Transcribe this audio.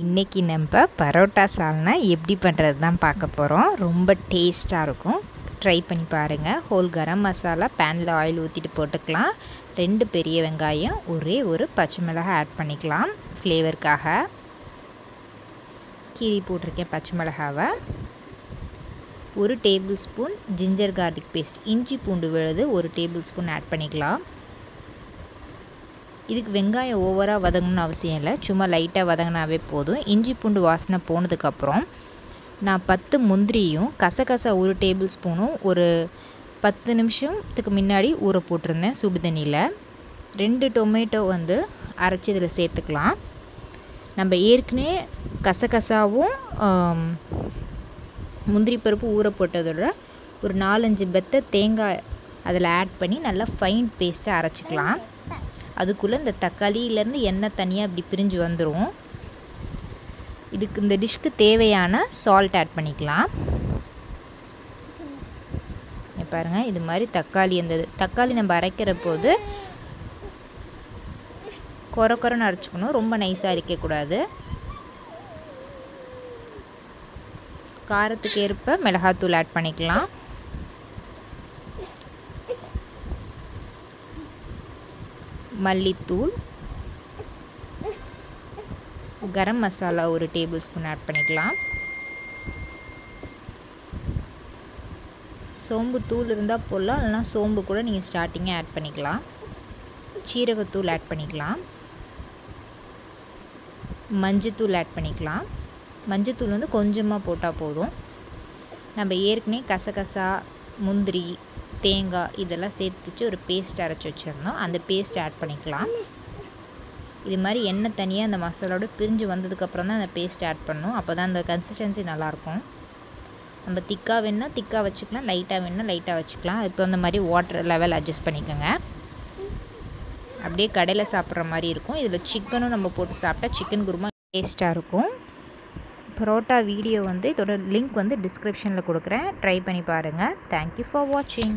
இன்றைக்கி நம்ம பரோட்டா சால்னா எப்படி பண்ணுறது தான் பார்க்க போகிறோம் ரொம்ப டேஸ்ட்டாக இருக்கும். ட்ரை பண்ணி பாருங்கள் ஹோல் கரம் மசாலா பேனில் ஆயில் ஊற்றிட்டு போட்டுக்கலாம். ரெண்டு பெரிய வெங்காயம் ஒரே ஒரு பச்சை மிளகாய் ஆட் பண்ணிக்கலாம். ஃப்ளேவருக்காக கீரி போட்டிருக்கேன் பச்சை மிளகாவை. ஒரு tablespoon ginger garlic paste இஞ்சி பூண்டு விழுது ஒரு டேபிள் ஸ்பூன் ஆட் பண்ணிக்கலாம். இதுக்கு வெங்காயம் ஓவராக வதங்கணும்னு அவசியம் இல்லை. சும்மா லைட்டாக வதங்கினாவே போதும். இஞ்சி பூண்டு வாசனை போனதுக்கப்புறம் நான் பத்து முந்திரியும் கசகசா ஒரு டேபிள் ஸ்பூனும் ஒரு பத்து நிமிஷத்துக்கு முன்னாடி ஊற போட்டிருந்தேன் சுடு தண்ணியில். ரெண்டு டொமேட்டோ வந்து அரைச்சி இதில் சேர்த்துக்கலாம். நம்ம ஏற்கனவே கசகசாவும் முந்திரி பருப்பு ஊற போட்டதோட ஒரு நாலஞ்சு பெத்த தேங்காய் அதில் ஆட் பண்ணி நல்லா ஃபைன் பேஸ்ட்டாக அரைச்சிக்கலாம். அதுக்குள்ளே இந்த தக்காளியிலேருந்து எண்ணெய் தனியாக இப்படி பிரிஞ்சு வந்துடும் இதுக்கு இந்த டிஷ்க்கு தேவையான சால்ட் ஆட் பண்ணிக்கலாம். பாருங்கள் இது மாதிரி தக்காளி அந்த தக்காளி நம்ம அரைக்கிற போது குறை குறைன்னு அரைச்சிக்கணும் ரொம்ப நைஸாக அரைக்கக்கூடாது காரத்துக்கு ஏற்ப மிளகாத்தூள் ஆட் பண்ணிக்கலாம். மல்லித்தூள் கரம் மசாலா ஒரு டேபிள் ஸ்பூன் ஆட் பண்ணிக்கலாம். சோம்பு தூள் இருந்தால் போடலாம் இல்லைனா சோம்பு கூட நீங்கள் ஸ்டார்டிங்கே ஆட் பண்ணிக்கலாம். சீரகத்தூள் ஆட் பண்ணிக்கலாம். மஞ்சத்தூள் ஆட் பண்ணிக்கலாம். மஞ்சத்தூள் வந்து கொஞ்சமாக போட்டால் போதும். நம்ம ஏற்கனவே கசகசா முந்திரி தேங்காய் இதெல்லாம் சேர்த்து வச்சு ஒரு பேஸ்ட் அரைச்சி வச்சுருந்தோம். அந்த பேஸ்ட் ஆட் பண்ணிக்கலாம். இது மாதிரி எண்ணெய் தனியாக அந்த மசாலாவோட பிரிஞ்சு வந்ததுக்கப்புறம் தான் அந்த பேஸ்ட் ஆட் பண்ணணும். அப்போ தான் அந்த கன்சிஸ்டன்சி நல்லாயிருக்கும். நம்ம திக்காக வேணால் திக்காக வச்சுக்கலாம் லைட்டாக வேணால் லைட்டாக வச்சுக்கலாம். அதுக்கு தகுந்த மாதிரி வாட்டர் லெவல் அட்ஜஸ்ட் பண்ணிக்கோங்க. அப்படியே கடையில் சாப்பிட்ற மாதிரி இருக்கும். இதில் சிக்கனும் நம்ம போட்டு சாப்பிட்டா சிக்கன் குருமா டேஸ்ட்டாக இருக்கும். பரோட்டா வீடியோ வந்து இதோட லிங்க் வந்து டிஸ்கிரிப்ஷனில் கொடுக்குறேன். ட்ரை பண்ணி பாருங்கள் தேங்க்யூ ஃபார் வாட்சிங்